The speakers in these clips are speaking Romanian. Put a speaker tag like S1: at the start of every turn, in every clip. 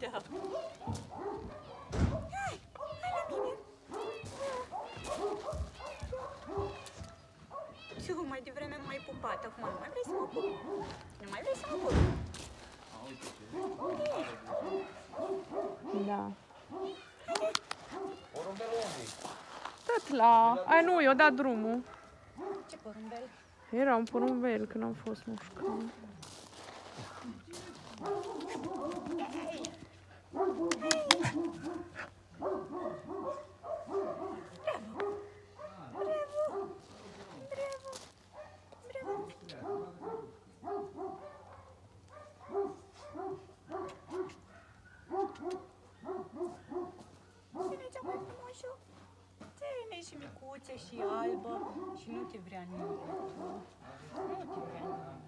S1: Da. Hai, hai la mine. Și mai devreme nu mai pupat, acum nu mai vrei să mă pup. Nu mai vrei să mă pup.
S2: Da. Tot la... Ai nu, eu dat drumul.
S1: Ce porumbel?
S2: Era un porumbel când am fost mușcat.
S1: Ține și micuță și albă și nu te vrea nimeni. Nu te vrea nimeni.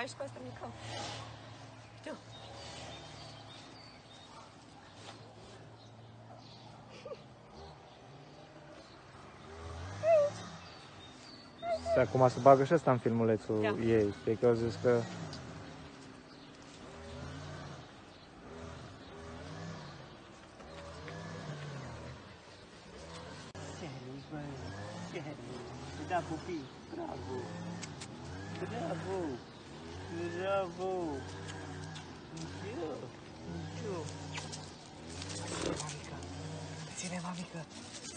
S1: faci cu asta mică? Tu.
S3: Și acum se bagă și ăsta în filmulețul
S1: Da.
S3: ei. Știi că au zis că
S4: Serios, băi, serios. Da, copii, bravo. Bravo. Bravo.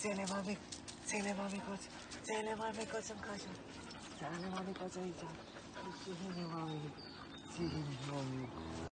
S4: Zélevami, zélevami koç, zélevami koçum kaçın. Zélevami koçayacağım. Zélevami, zélevami.